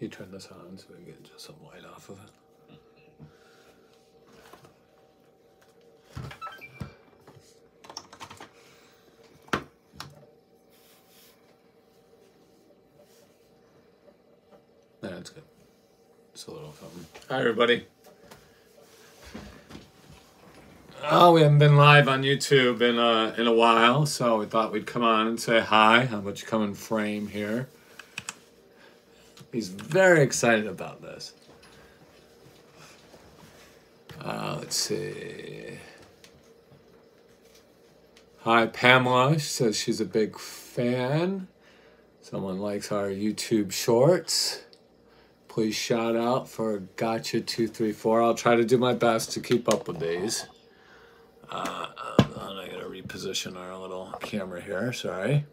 you turn this on so we can get just some light off of it? That's good. Just a little something. Hi, everybody. Oh, we haven't been live on YouTube in a, in a while, so we thought we'd come on and say hi. How about you come and frame here? He's very excited about this. Uh, let's see. Hi, Pamela. She says she's a big fan. Someone likes our YouTube shorts. Please shout out for Gotcha234. I'll try to do my best to keep up with these. Uh, uh, I gotta reposition our little camera here, sorry.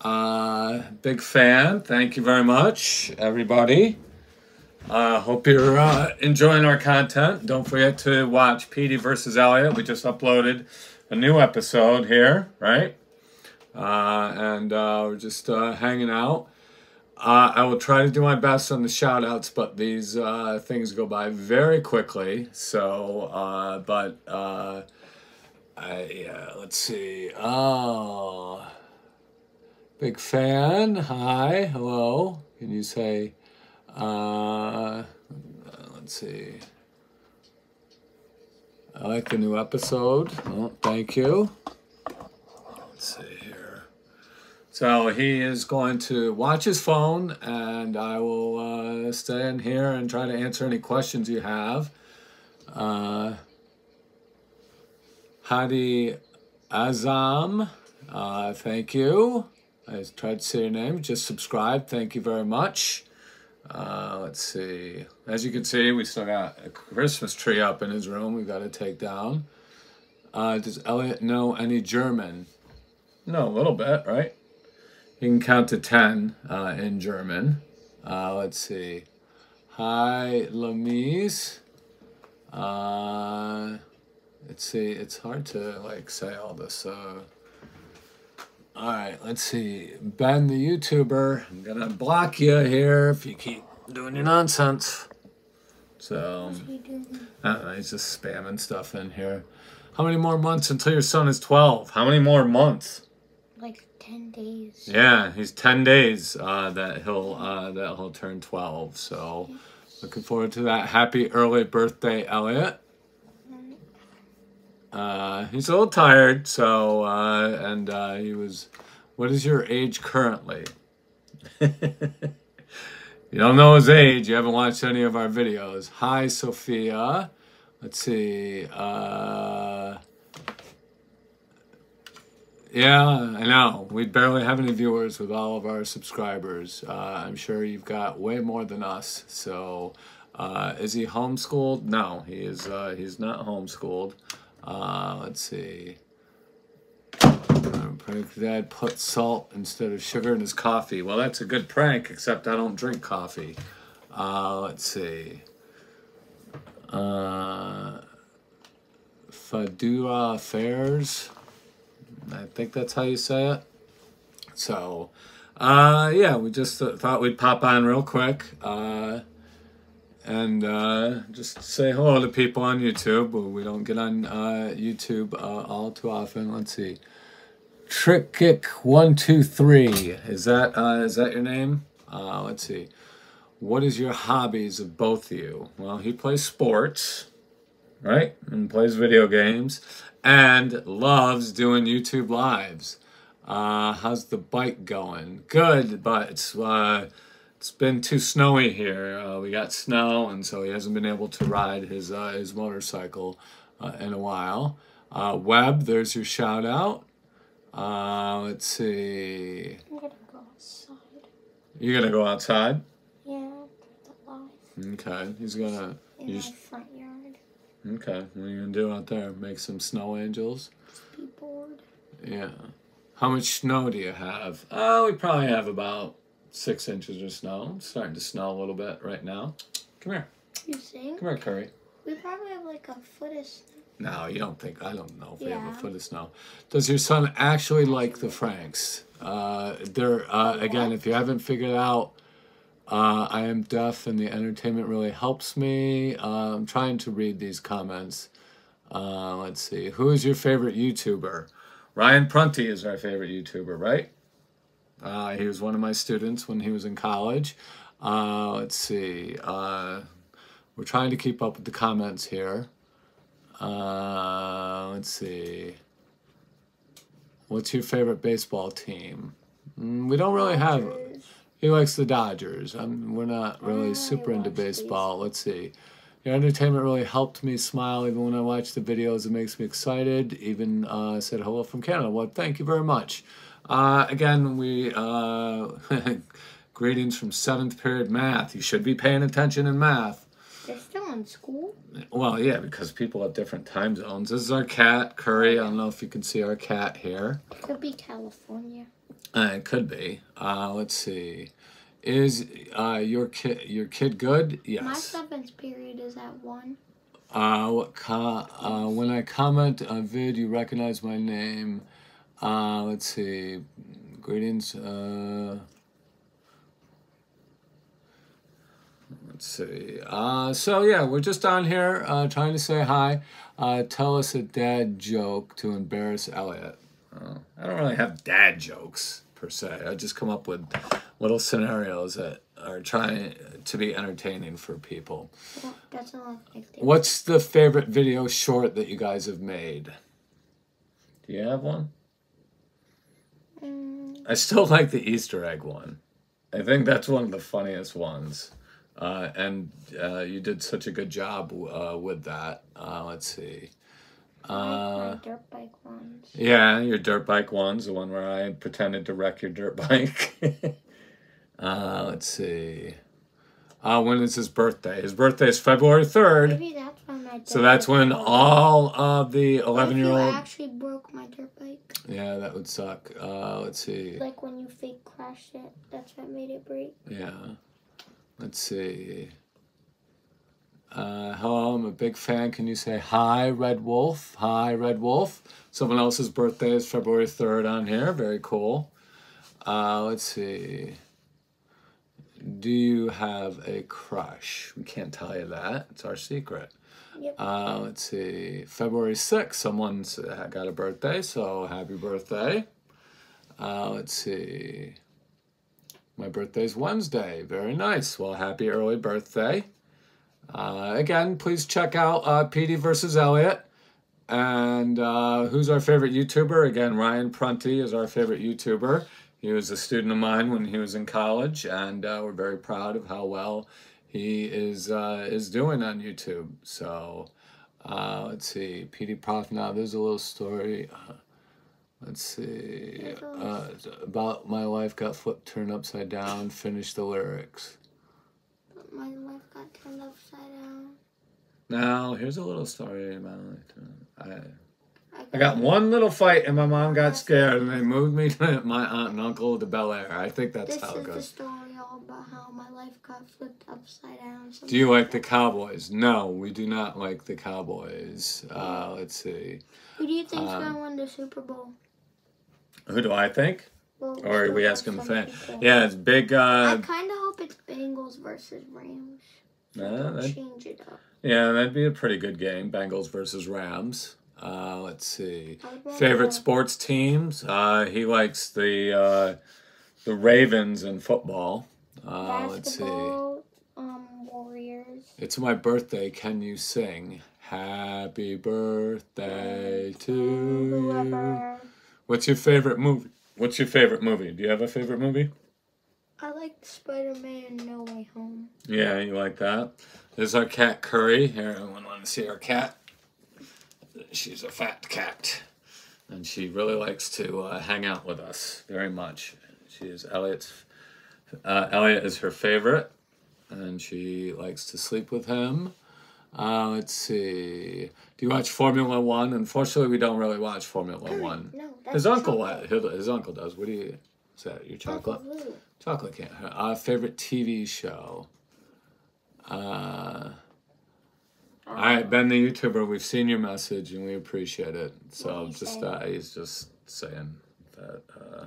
Uh, big fan, thank you very much, everybody. Uh, hope you're uh, enjoying our content. Don't forget to watch Petey versus Elliott. We just uploaded a new episode here, right? Uh, and uh, we're just uh, hanging out. Uh, I will try to do my best on the shout outs, but these uh, things go by very quickly. So, uh, but uh, I, uh, let's see. Oh, big fan. Hi, hello. Can you say, uh, let's see. I like the new episode. Oh, thank you. Let's see here. So he is going to watch his phone, and I will uh, stay in here and try to answer any questions you have. Uh, Hadi Azam, uh, thank you. I tried to say your name. Just subscribe. Thank you very much. Uh, let's see. As you can see, we still got a Christmas tree up in his room. We've got to take down. Uh, does Elliott know any German? No, a little bit, right? You can count to 10 uh, in German. Uh, let's see. Hi, Lamise. Uh, let's see. It's hard to like say all this. Uh, all right, let's see. Ben, the YouTuber. I'm gonna block you here if you keep doing your nonsense. So, I don't know, he's just spamming stuff in here. How many more months until your son is 12? How many more months? Like 10 days. Yeah, he's 10 days uh, that he'll uh, that he'll turn 12. So, looking forward to that. Happy early birthday, Elliott. Uh, he's a little tired, so uh, and uh, he was. What is your age currently? you don't know his age. You haven't watched any of our videos. Hi, Sophia. Let's see. Uh, yeah, I know. We barely have any viewers with all of our subscribers. Uh, I'm sure you've got way more than us. So, uh, is he homeschooled? No, he is. Uh, he's not homeschooled. Uh, let's see. Prank dad put salt instead of sugar in his coffee. Well, that's a good prank, except I don't drink coffee. Uh, let's see. Uh, Fadura Affairs. I think that's how you say it. So, uh, yeah, we just th- thought we'd pop on real quick. Uh, and uh, just say hello to people on YouTube. We don't get on uh, YouTube uh, all too often. Let's see. Trick Kick One Two Three. Is that uh, is that your name? Uh, let's see. What is your hobbies of both of you? Well, he plays sports, right, and plays video games, and loves doing YouTube lives. Uh, how's the bike going? Good, but uh, it's been too snowy here. Uh, we got snow, and so he hasn't been able to ride his uh, his motorcycle uh, in a while. Uh, Webb, there's your shout out. Uh, let's see. I'm gonna go outside. You're gonna go outside. Yeah, Okay, he's gonna. in my front yard. okay, what are you gonna do out there? Make some snow angels. Just be bored. Yeah. How much snow do you have? Oh, we probably have about six inches of snow. It's starting to snow a little bit right now. Come here. You think? Come here, Curry. We probably have like a foot of snow. No, you don't think. I don't know if we have a foot of snow. Does your son actually like the Franks? Uh, they're uh, again, if you haven't figured out, Uh, I am deaf and the entertainment really helps me. Uh, I'm trying to read these comments. Uh, let's see. Who is your favorite YouTuber? Ryan Prunty is our favorite YouTuber, right? Uh, he was one of my students when he was in college. Uh, let's see. Uh, we're trying to keep up with the comments here. Uh, let's see. What's your favorite baseball team? Mm, we don't really have. He likes the Dodgers. I'm, we're not really super into baseball. Let's see. Your entertainment really helped me smile even when I watch the videos. It makes me excited. Even uh, said hello from Canada. Well, thank you very much. Uh, again, we uh, greetings from seventh period math. You should be paying attention in math. They're still in school. Well, yeah, because people have different time zones. This is our cat, Curry. I don't know if you can see our cat here. Could be California. Uh, it could be. Uh, let's see. Is uh, your kid your kid good? Yes. My seventh period is at one. Uh, what uh, when I comment on vid, you recognize my name. Uh, let's see. Greetings. Uh, let's see. Uh, so yeah, we're just on here uh, trying to say hi. Uh, tell us a dad joke to embarrass Elliott. Uh, I don't really have dad jokes per se. I just come up with little scenarios that are trying to be entertaining for people. That's thing. What's the favorite video short that you guys have made? Do you have one? Mm, I still like the Easter egg one. I think that's one of the funniest ones. Uh, and uh, you did such a good job uh, with that. Uh, let's see. Uh, like my dirt bike ones. yeah, your dirt bike one's the one where I pretended to wreck your dirt bike. uh, let's see. Uh, when is his birthday? His birthday is February 3rd. Maybe that's when my. So that's when all of the 11 if year old. actually broke my dirt bike. Yeah, that would suck. Uh, let's see. Like when you fake crashed it. That's what made it break. Yeah. Let's see. Uh, hello, I'm a big fan. Can you say hi, Red Wolf? Hi, Red Wolf. Someone else's birthday is February 3rd on here. Very cool. Uh, let's see. Do you have a crush? We can't tell you that. It's our secret. Yep. Uh, let's see. February 6th, someone's got a birthday, so happy birthday. Uh, let's see. My birthday's Wednesday. Very nice. Well, happy early birthday. Uh, again, please check out uh, Petey versus Elliott. And uh, who's our favorite YouTuber? Again, Ryan Prunty is our favorite YouTuber. He was a student of mine when he was in college, and uh, we're very proud of how well he is uh, is doing on YouTube. So uh, let's see, PD Prof. Now there's a little story. Uh, let's see uh, about my life got flipped, turned upside down. Finish the lyrics. But my life got turned upside down. Now here's a little story about it. I I got one little fight, and my mom got scared, and they moved me to my aunt and uncle to Bel Air. I think that's This how it is the goes. Story all about how my life got flipped upside down. Do you like the Cowboys? No, we do not like the Cowboys. Uh, let's see. Who do you think's um, gonna win the Super Bowl? Who do I think? Well, Or are we asking the fan? people. Yeah, it's big. I Uh, kind of hope it's Bengals versus Rams. So Uh, don't that- change it up. yeah, that'd be a pretty good game. Bengals versus Rams. Uh, let's see. I would rather Favorite have- sports teams? Uh, he likes the uh, the Ravens in football. Uh, let's see. Basketball, um, Warriors. It's my birthday. Can you sing? Happy birthday to you. Whoever. What's your favorite movie? What's your favorite movie? Do you have a favorite movie? I like Spider-Man No Way Home. Yeah, you like that. There's our cat Curry. Here, everyone want to see our cat. She's a fat cat, and she really likes to uh, hang out with us very much. She is Elliott's. Uh, Elliott is her favorite, and she likes to sleep with him. Uh, let's see. Do you watch Formula One? Unfortunately, we don't really watch Formula One. No, that's His uncle, chocolate. his, his uncle does. What do you? Is that your chocolate? Uncle Lou. Chocolate can. Uh, favorite TV show. Uh, all right, Ben, the YouTuber. We've seen your message and we appreciate it. So What are you just saying? uh, he's just saying that uh,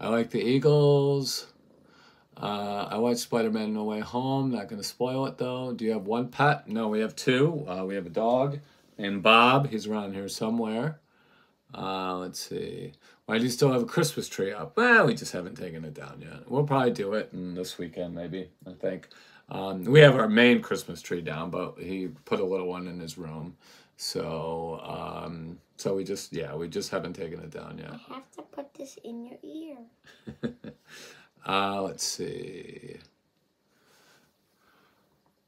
I like the Eagles. Uh, I watched Spider Man No Way Home. Not going to spoil it though. Do you have one pet? No, we have two. Uh, we have a dog named Bob. He's around here somewhere. Uh, let's see. Why do you still have a Christmas tree up? Well, we just haven't taken it down yet. We'll probably do it this weekend, maybe. I think. Um, we have our main Christmas tree down, but he put a little one in his room. So, um, so we just, yeah, we just haven't taken it down yet. I have to put this in your ear. Uh, let's see.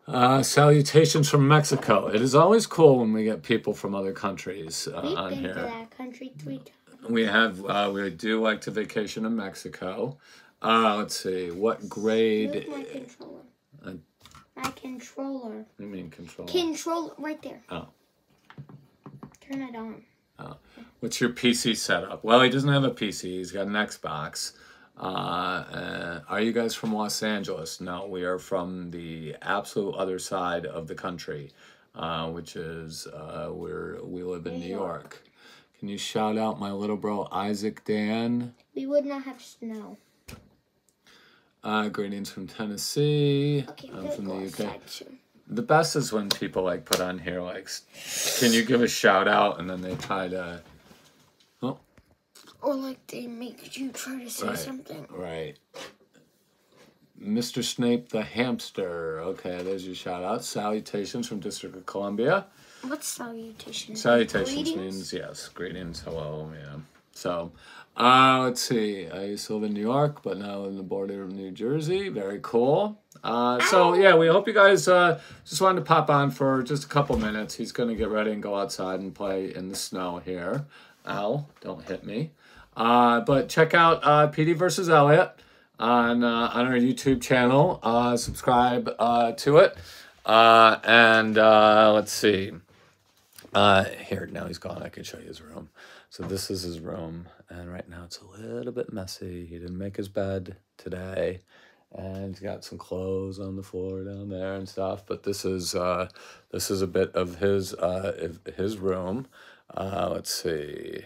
Uh, salutations from Mexico. It is always cool when we get people from other countries uh, We've on been here. to that country three times. We have uh, we do like to vacation in Mexico. Uh, let's see, what grade? My controller? Uh, my controller. You mean controller? Control right there. Oh. Turn it on. What's your PC setup? Well, he doesn't have a PC. He's got an Xbox. Uh, uh, are you guys from Los Angeles? No, we are from the absolute other side of the country, uh, which is uh, where we live in New New York. York. Can you shout out my little bro Isaac Dan? We would not have snow. Uh, greetings from Tennessee. Okay, I'm from the UK. The best is when people like put on here like, can you give a shout out, and then they try to. Oh. Or like they make you try to say Right. something. Right. Mr. Snape the hamster. Okay, there's your shout out. Salutations from District of Columbia. What's salutations? Salutations Greetings? means yes, greetings, hello, yeah. So, uh, let's see. I used to live in New York, but now in the border of New Jersey. Very cool. Uh, so yeah, we hope you guys uh, just wanted to pop on for just a couple minutes. He's gonna get ready and go outside and play in the snow here. Ow! Don't hit me. Uh, but check out uh, Petey versus Elliott on uh, on our YouTube channel. Uh, subscribe uh, to it. Uh, and uh, let's see. Uh, here now he's gone. I can show you his room. So this is his room, and right now it's a little bit messy. He didn't make his bed today, and he's got some clothes on the floor down there and stuff. But this is uh, this is a bit of his uh, his room. Uh, let's see.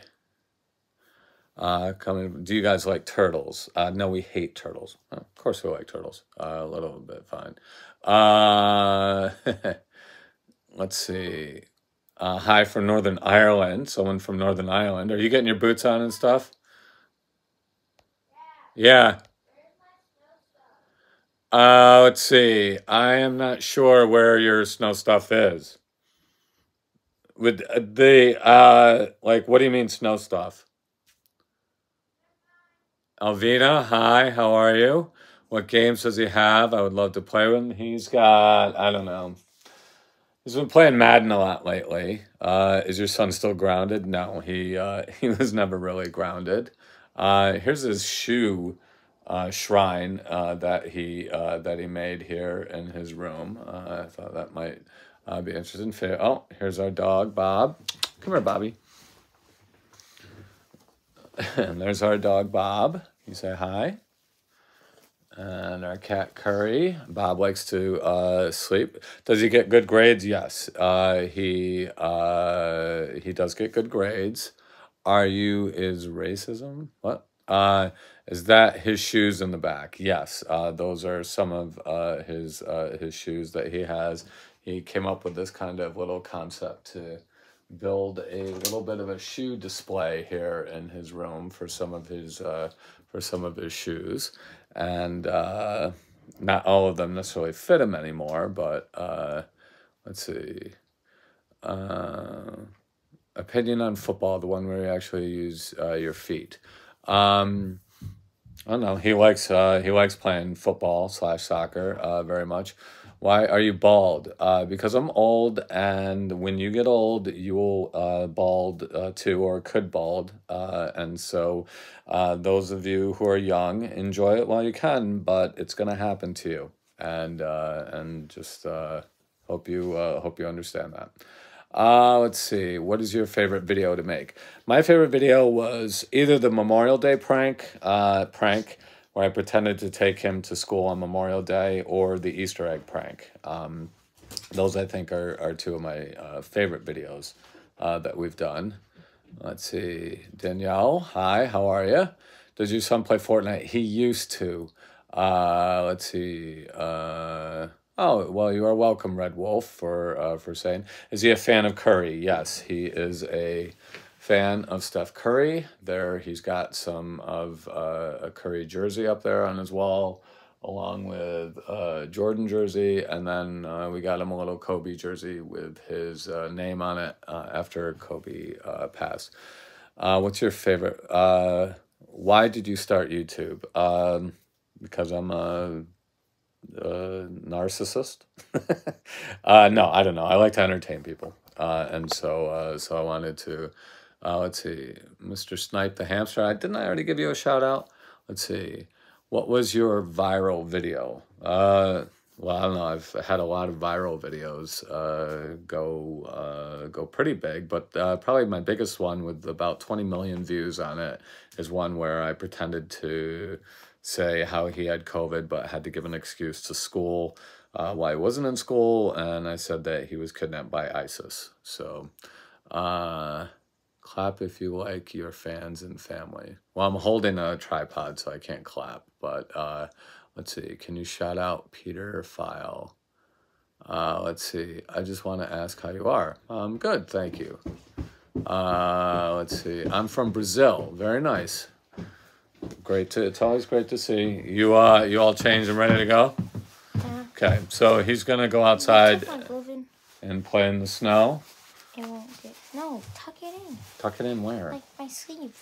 Uh, coming. Do you guys like turtles? Uh, no, we hate turtles. Of course, we like turtles. Uh, a little bit fine. Uh, let's see. Uh, hi from Northern Ireland. Someone from Northern Ireland. Are you getting your boots on and stuff? Yeah. Uh, let's see. I am not sure where your snow stuff is. With uh, the uh, like, what do you mean snow stuff? Alvina, hi. How are you? What games does he have? I would love to play with him. He's got, I don't know. He's been playing Madden a lot lately. Uh, is your son still grounded? No, he uh, he was never really grounded. Uh, here's his shoe uh, shrine uh, that he uh, that he made here in his room. I thought that might be interesting. Oh, here's our dog, Bob. Come here, Bobby. And there's our dog, Bob. You say hi. And our cat Curry. Bob likes to uh, sleep. Does he get good grades? Yes. Uh, he uh, he does get good grades. Are you is racism? What? Uh, is that his shoes in the back? Yes. Uh, those are some of uh, his uh, his shoes that he has. He came up with this kind of little concept to build a little bit of a shoe display here in his room for some of his uh, for some of his shoes, and uh, not all of them necessarily fit him anymore. But uh, let's see, uh, opinion on football, the one where you actually use uh, your feet. Um, I don't know. He likes uh, he likes playing football slash soccer uh, very much. Why are you bald? Uh, because I'm old, and when you get old, you will uh, bald uh, too, or could bald. Uh, and so, uh, those of you who are young, enjoy it while you can, but it's gonna happen to you, and uh, and just hope you hope you understand that. Uh, let's see. What is your favorite video to make? My favorite video was either the Memorial Day prank, uh, prank, where I pretended to take him to school on Memorial Day, or the Easter egg prank. Um, those I think are, are two of my uh, favorite videos uh, that we've done. Let's see. Danielle, hi, how are you? Does your son play Fortnite? He used to. Uh, let's see. Uh, oh, well, you are welcome, Red Wolf, for uh, for saying. Is he a fan of Curry? Yes, he is a fan of Steph Curry. There, he's got some of uh, a Curry jersey up there on his wall, along with uh, Jordan jersey, and then uh, we got him a little Kobe jersey with his uh, name on it uh, after Kobe passed. What's your favorite? Why did you start YouTube? Um, because I'm a, a narcissist. uh, no, I don't know. I like to entertain people, uh, and so uh, so I wanted to. Uh, let's see, Mr. Snipe the hamster. I didn't I already give you a shout out? Let's see. What was your viral video? Uh, well, I don't know. I've had a lot of viral videos uh, go uh, go pretty big, but uh, probably my biggest one with about 20 million views on it is one where I pretended to say how he had COVID, but had to give an excuse to school uh, why he wasn't in school, and I said that he was kidnapped by ISIS. So, uh, clap if you like your fans and family. Well, I'm holding a tripod, so I can't clap, but uh, let's see. Can you shout out Peter File? Uh, let's see. I just want to ask how you are. I'm good, thank you. Uh, let's see. I'm from Brazil. Very nice. Great to. It's always great to see you. Uh, you all changed and ready to go. Yeah. Okay, so he's gonna go outside Tuck my glove in. and play in the snow. It won't get. No, tuck it in. Tuck it in where? Like my sleeve.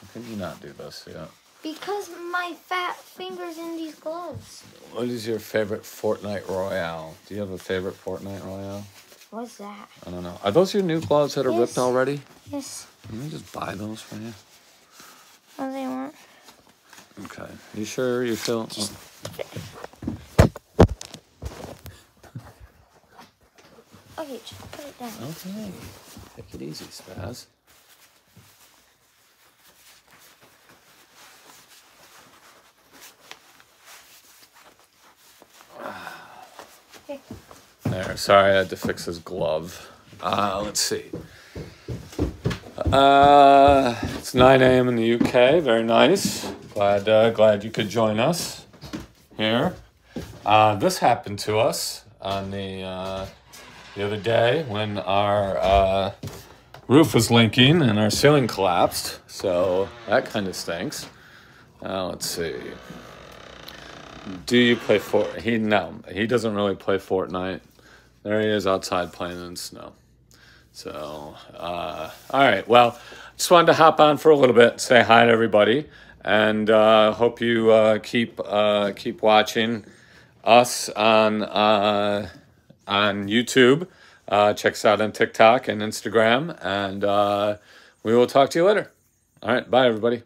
How can you not do this? Yeah. Because my fat fingers in these gloves. What is your favorite Fortnite Royale? Do you have a favorite Fortnite Royale? What's that? I don't know. Are those your new gloves that are ripped already? Yes. Let me just buy those for you. Oh, they weren't. Okay. You sure you feel? oh, Okay, just put it down. okay. Take it easy, Spaz. Okay. There. Sorry, I had to fix his glove. Uh, let's see. Uh, it's 9 a.m. in the UK. Very nice. Glad, uh, glad you could join us here. Uh, this happened to us on the uh, the other day when our uh, roof was leaking and our ceiling collapsed. So that kind of stinks. Uh, let's see. Do you play Fort? He no, he doesn't really play Fortnite. There he is outside playing in snow. So, uh, all right. Well, just wanted to hop on for a little bit, say hi to everybody, and uh, hope you uh, keep uh, keep watching us on uh, on YouTube. Uh, check us out on TikTok and Instagram, and uh, we will talk to you later. All right. Bye, everybody.